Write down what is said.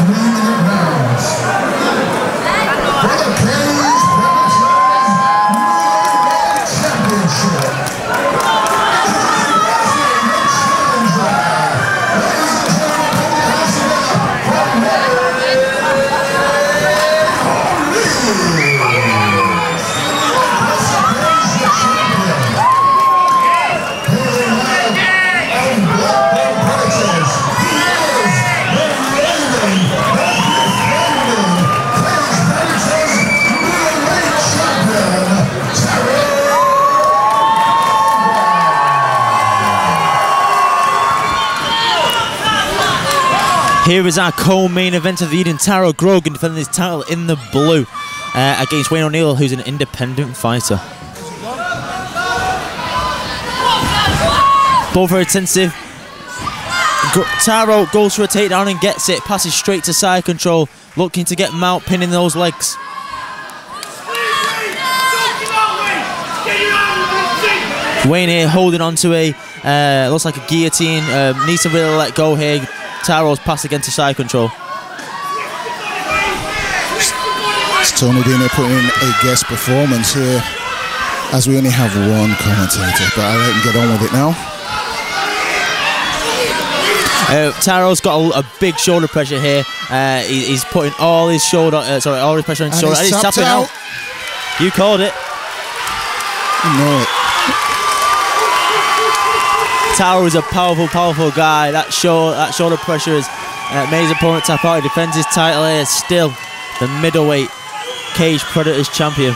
Here is our co-main event of the evening. Tarro Grogan defending his title in the blue uh, against Wayne O'Neil, who's an independent fighter. Both are intensive. Tarro goes for a takedown and gets it, passes straight to side control, looking to get Mount pinning those legs. Wayne here holding on to a, uh, looks like a guillotine, uh, needs to really let go here. Tarro's pass against the side control. It's Tony Dina putting in a guest performance here as we only have one commentator, but I'll let him get on with it now. Uh, Tarro's got a, a, big shoulder pressure here. Uh, he, he's putting all his shoulder, uh, sorry, all his pressure on his shoulder, and he's tapping out. out. You called it. You know it. Tarro is a powerful, powerful guy. That shoulder, that shoulder pressure is uh, made his opponent tap out. He defends his title here. Still the middleweight Cage Predators champion.